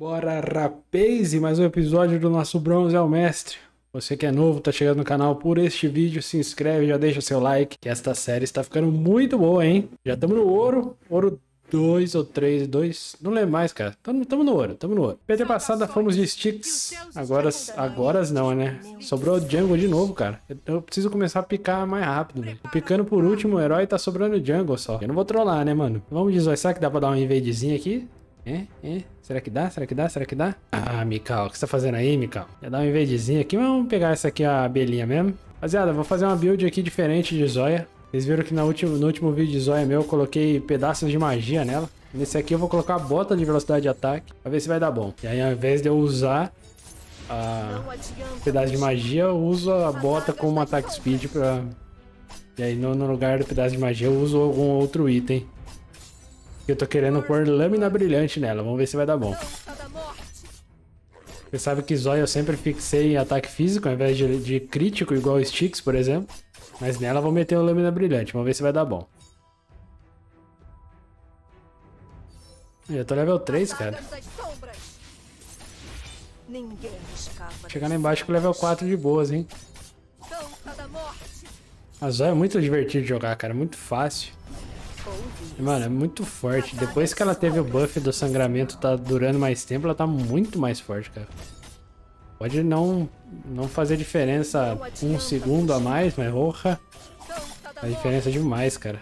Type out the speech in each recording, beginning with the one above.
Bora, rapaz! E mais um episódio do nosso Bronze é o Mestre. Você que é novo, tá chegando no canal por este vídeo, se inscreve, já deixa seu like, que esta série está ficando muito boa, hein? Já estamos no ouro, ouro 2 ou 3, 2, não lembro mais, cara. Tamo, tamo no ouro, tamo no ouro. PT passada fomos de sticks, agora, agora não, né? Sobrou o jungle de novo, cara. Eu preciso começar a picar mais rápido, velho. Picando por último, o herói tá sobrando jungle só. Eu não vou trollar, né, mano? Vamos de será que dá pra dar uma invadezinha aqui? É? É? Será que dá? Será que dá? Será que dá? Ah, Mikal, o que você tá fazendo aí, Mikal? Ia dar um invadezinho aqui, mas vamos pegar essa aqui, a abelhinha mesmo. Rapaziada, vou fazer uma build aqui diferente de Zóia. Vocês viram que no último, no último vídeo de Zóia meu eu coloquei pedaços de magia nela. Nesse aqui eu vou colocar a bota de velocidade de ataque pra ver se vai dar bom. E aí ao invés de eu usar a pedaço de magia, eu uso a bota como ataque speed pra... E aí no, no lugar do pedaço de magia eu uso algum outro item. Eu tô querendo pôr lâmina brilhante nela, vamos ver se vai dar bom. Você sabe que Zóia eu sempre fixei em ataque físico ao invés de, de crítico, igual Sticks, por exemplo. Mas nela vou meter o lâmina brilhante, vamos ver se vai dar bom. Eu tô level 3, cara. Chegar lá embaixo com level 4 de boas, hein? A Zóia é muito divertido de jogar, cara. Muito fácil. Mano, é muito forte. Depois que ela teve o buff do sangramento tá durando mais tempo, ela tá muito mais forte, cara. Pode não, não fazer diferença um segundo a mais, mas porra. Faz diferença demais, cara.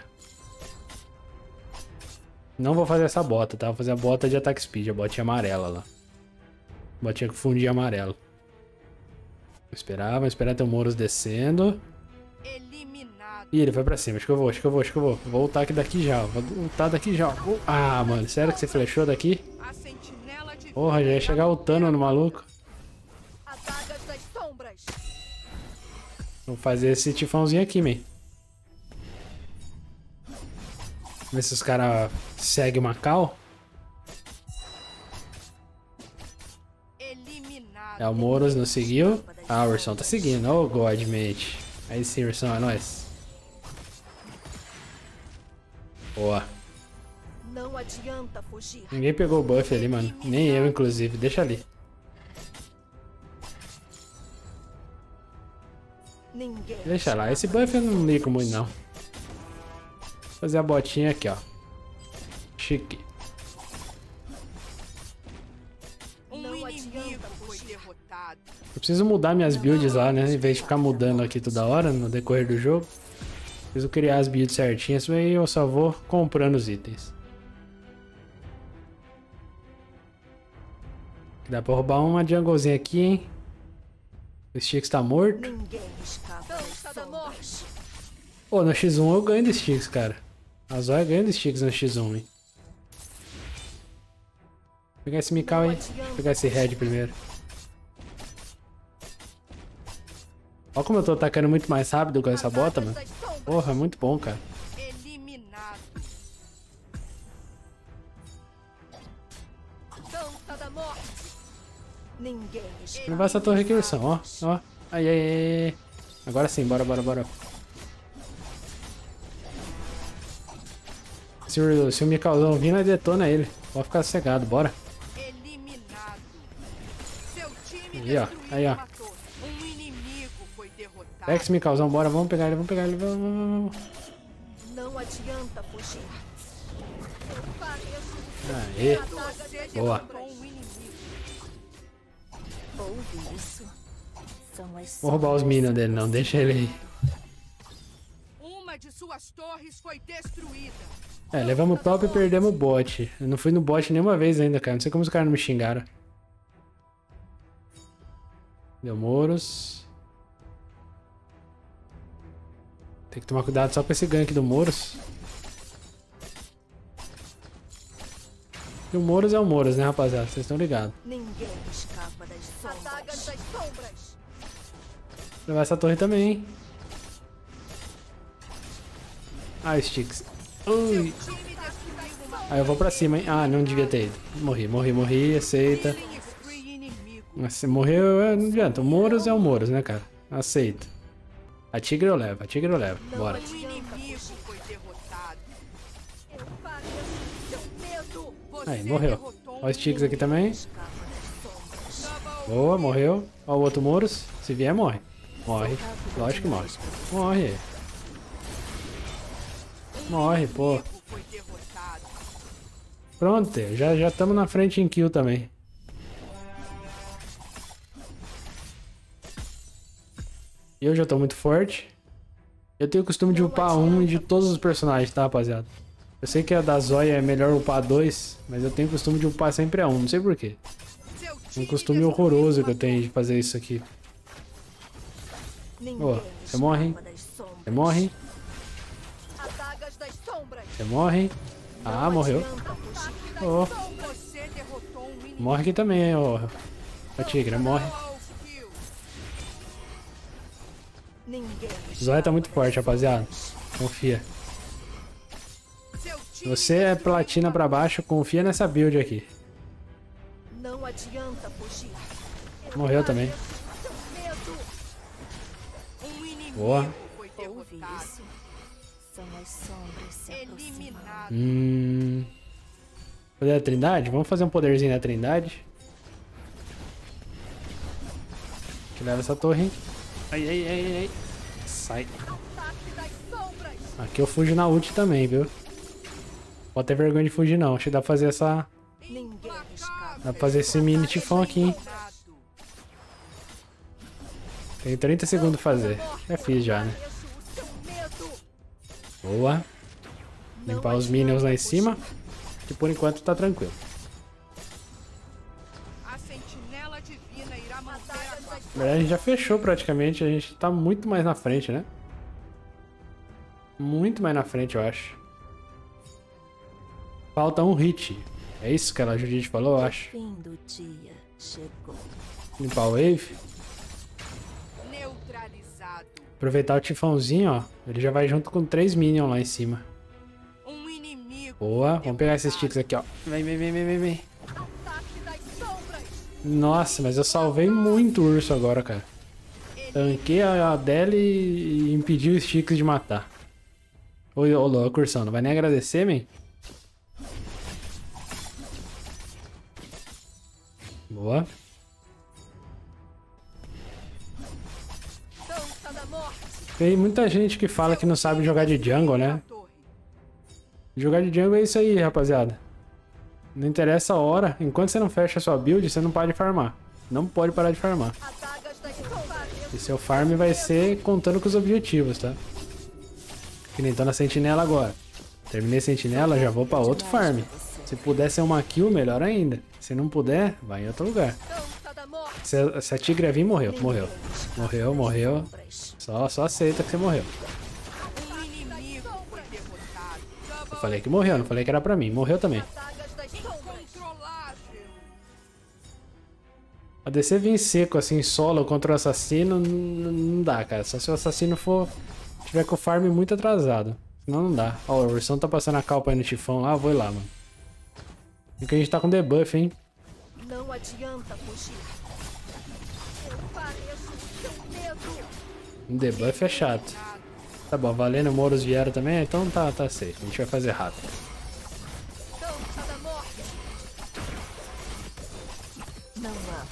Não vou fazer essa bota, tá? Vou fazer a bota de ataque speed, a botinha amarela lá. Botinha com fundinho amarelo. Vou esperar, vou esperar ter o Moros descendo. Ih, ele foi pra cima. Acho que eu vou, acho que eu vou, acho que eu vou. Vou voltar aqui daqui já. Vou voltar daqui já. Ah, mano, sério que você flechou daqui? Porra, já ia chegar o Tano no maluco. Vou fazer esse tifãozinho aqui, man. Ver se os caras seguem o Macau. É, o Moros não seguiu. Ah, o Urson tá seguindo. Oh, God, mate. Aí sim, Urson, é nóis. Boa. Não adianta fugir. Ninguém pegou o buff ali, mano. Nem eu, inclusive. Deixa ali. Deixa lá. Esse buff eu não ligo muito, não. Vou fazer a botinha aqui, ó. Chique. Eu preciso mudar minhas builds lá, né? Em vez de ficar mudando aqui toda hora no decorrer do jogo. Preciso criar as builds certinhas, aí eu só vou comprando os itens. Dá pra roubar uma junglezinha aqui, hein? O Styx tá morto. Pô, no X1 eu ganho do Styx, cara. A Zóia ganha do Styx no X1, hein? Vou pegar esse Mikau aí. Vou pegar esse Red primeiro. Olha como eu tô atacando muito mais rápido com essa bota, mano. Porra, muito bom, cara. Eliminado. Não vai essa torre aqui, Ursão, ó. Ó. Ai, ai, ai. Agora sim, bora, bora, bora. Se o, se o Mikauzão vir, nós detona ele. Pode ficar cegado, bora. Aí, ó. Aí, ó. Esse Mikauzão, bora, vamos pegar ele, vamos pegar ele, vamos, vamos, Não adianta fugir. Aê, boa. Vou roubar os minions dele não, deixa ele aí. Uma de suas torres foi destruída. É, levamos o top e perdemos o bot. Eu não fui no bot nenhuma vez ainda, cara. Não sei como os caras não me xingaram. Deu Moros. Tem que tomar cuidado só com esse gank do Moros. E o Moros é o Moros, né, rapaziada? Vocês estão ligados. Ninguém escapa das sombras. Vou levar essa torre também, hein? Ah, Sticks. Ui. Aí eu vou pra cima, hein? Ah, não devia ter ido. Morri, morri, morri. Aceita. Nossa, morreu, não adianta. O Moros é o Moros, né, cara? Aceita. A tigre eu levo, a tigre eu levo. Bora. Aí, morreu. Ó os ticks aqui também. Boa, morreu. Ó o outro Moros. Se vier, morre. Morre. Lógico que morre. Morre. Morre, pô. Pronto, já já estamos na frente em kill também. Eu já tô muito forte. Eu tenho o costume de upar um de todos os personagens, tá, rapaziada? Eu sei que a da Zóia é melhor upar dois, mas eu tenho o costume de upar sempre a um, não sei porquê. Um costume horroroso que eu tenho de fazer isso aqui. Ó, oh, você morre. Você morre. Você morre. Ah, morreu. Oh. Morre aqui também, ó. Oh. A tigra, morre. Zóia tá muito forte, rapaziada. Confia. Você é platina pra baixo, confia nessa build aqui. Morreu também. Boa. Hum. Poder da trindade? Vamos fazer um poderzinho da trindade. Que leva essa torre. Ai, ai, ai, ai. Sai. Aqui eu fujo na ult também, viu? Pode ter vergonha de fugir não. Acho que dá pra fazer essa... Dá pra fazer esse mini tifão aqui, hein? Tem 30 segundos pra fazer. É fiz já, né? Boa. Limpar os minions lá em cima. Que por enquanto tá tranquilo. A gente já fechou praticamente. A gente tá muito mais na frente, né? Muito mais na frente, eu acho. Falta um hit. É isso que a Judite falou, eu acho. Limpar o wave. Aproveitar o tifãozinho, ó. Ele já vai junto com três minions lá em cima. Boa. Vamos pegar esses ticks aqui, ó. Vem, vem, vem, vem, vem, vem. Nossa, mas eu salvei muito urso agora, cara. Tanquei a dela e impedi os ticks de matar. Ô, ô, louco, ursão. Não vai nem agradecer, man? Boa. Tem muita gente que fala que não sabe jogar de jungle, né? Jogar de jungle é isso aí, rapaziada. Não interessa a hora. Enquanto você não fecha a sua build, você não pode farmar. Não pode parar de farmar. E seu farm vai ser contando com os objetivos, tá? Que nem tô na sentinela agora. Terminei a sentinela, já vou pra outro farm. Se puder ser uma kill, melhor ainda. Se não puder, vai em outro lugar. Se se a tigre vir, morreu. Morreu. Morreu, morreu. Só, só aceita que você morreu. Eu falei que morreu, não falei que era pra mim. Morreu também. A DC vir seco assim, solo contra o assassino, não dá, cara. Só se o assassino for tiver com o farm muito atrasado. Senão não dá. Ó, o Ursão tá passando a calpa aí no tifão lá, vou ir lá, mano. Porque a gente tá com debuff, hein? Não adianta fugir. Um debuff é chato. Tá bom, valendo, Moros vieram também, então tá, tá safe. A gente vai fazer rápido.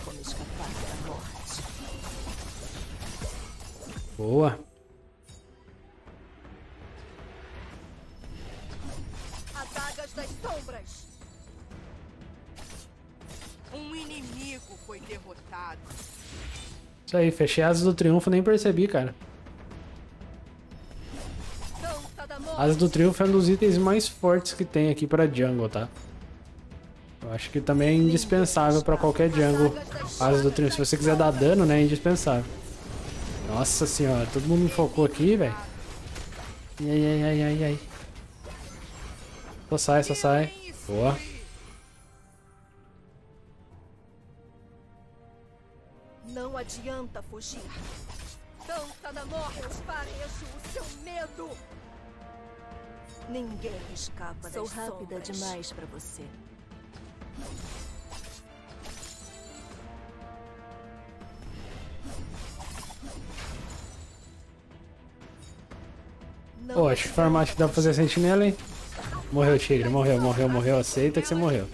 Como escapar da morte. Boa. Adagas das sombras. Um inimigo foi derrotado. Isso aí, fechei asas do triunfo, nem percebi, cara. Asas do triunfo é um dos itens mais fortes que tem aqui para jungle, tá? Eu acho que também é indispensável para qualquer jungle. Asas do triunfo. Se você quiser dar dano, né, é indispensável. Nossa senhora, todo mundo me focou aqui, velho. Ai, ai, ai, ai, ai. Só sai, só sai. Boa. Não adianta fugir. Dança da morte, pareço o seu medo. Ninguém escapa Sou rápida sombras. demais para você. Ó, farmar que dá pra fazer sentinela, hein? Morreu, tigre. Morreu, morreu, morreu. Aceita que você morreu.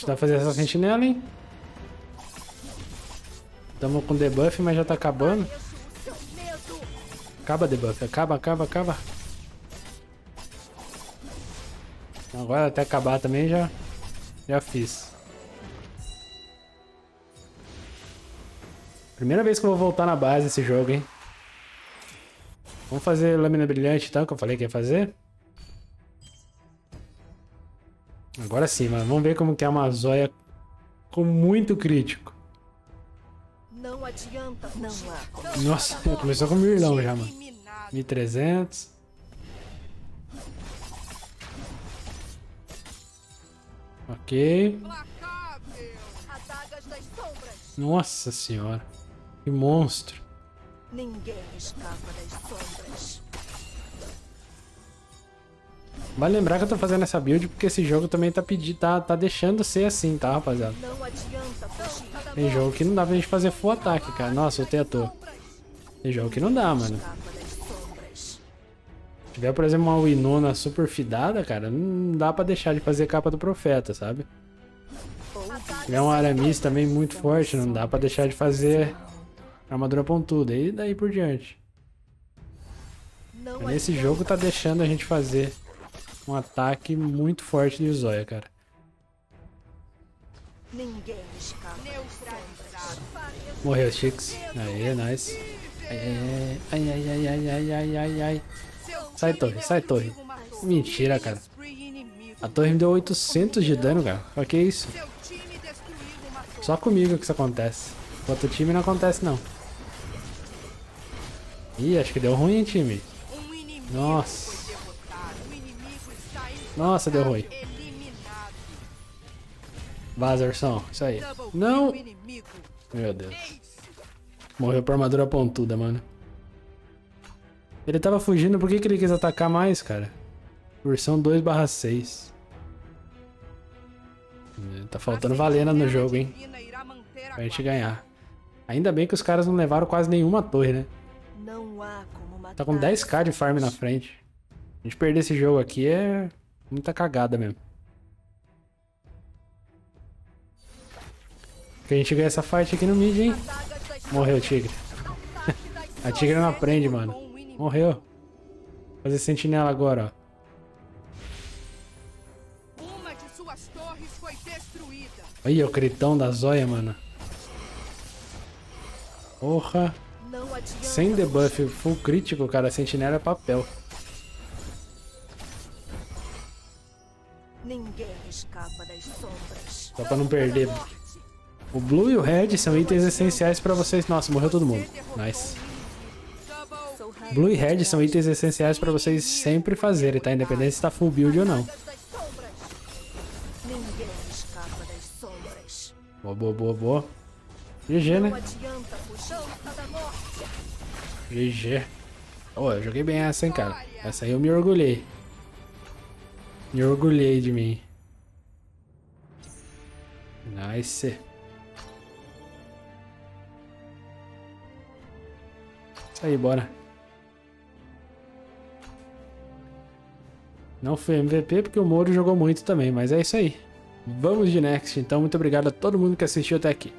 Dá pra fazer essa sentinela, hein? Tamo com debuff, mas já tá acabando. Acaba debuff. Acaba, acaba, acaba. Agora até acabar também já, já fiz. Primeira vez que eu vou voltar na base esse jogo, hein? Vamos fazer lâmina brilhante então, que eu falei que ia fazer. Agora sim, mano. Vamos ver como que é uma zóia com muito crítico. Não adianta, não há. Nossa, começou com mirlão já, mano. 1300. Ok. Nossa senhora. Que monstro. Vale lembrar que eu tô fazendo essa build porque esse jogo também tá pedindo, tá, tá deixando ser assim, tá, rapaziada? Tem jogo que não dá pra gente fazer full ataque, cara. Nossa, eu tenho à toa. Tem jogo que não dá, mano tiver, por exemplo, uma Winona super fidada, cara, não dá para deixar de fazer capa do profeta, sabe? Se tiver um Aramis também muito forte, não dá para deixar de fazer armadura pontuda e daí por diante. Mas nesse jogo tá deixando a gente fazer um ataque muito forte de Zóia, cara. Morreu, Chix. Aê, nice. Ai, ai, ai, ai, ai, ai, ai, ai. Sai, torre, sai, torre. Mentira, cara. A torre me deu 800 de dano, cara. Pra que isso? Só comigo que isso acontece. Com outro time não acontece, não. Ih, acho que deu ruim, hein, time. Nossa. Nossa, deu ruim. Vaza, Ursão. Isso aí. Não! Meu Deus. Morreu por armadura pontuda, mano. Ele tava fugindo, por que, que ele quis atacar mais, cara? Versão 2 6. Tá faltando Valena no jogo, hein? Pra gente ganhar. Ainda bem que os caras não levaram quase nenhuma torre, né? Tá com 10k de farm na frente. A gente perder esse jogo aqui é muita cagada mesmo. Que a gente ganha essa fight aqui no mid, hein? Morreu o tigre. A tigre não aprende, mano. Morreu. Fazer sentinela agora, ó. Uma de suas torres foi destruída. Aí, o critão da zóia, mano. Porra. Sem debuff full crítico, cara, sentinela é papel. Só pra não perder. O Blue e o Red são itens essenciais pra vocês. Nossa, morreu todo mundo. Nice. Blue e Red são itens essenciais pra vocês sempre fazerem, tá? Independente se tá full build ou não. Boa, boa, boa, boa. GG, né? GG. Ô, eu joguei bem essa, hein, cara. Essa aí eu me orgulhei. Me orgulhei de mim. Nice. Isso aí, bora. Não foi MVP porque o Moro jogou muito também, mas é isso aí. Vamos de next, então muito obrigado a todo mundo que assistiu até aqui.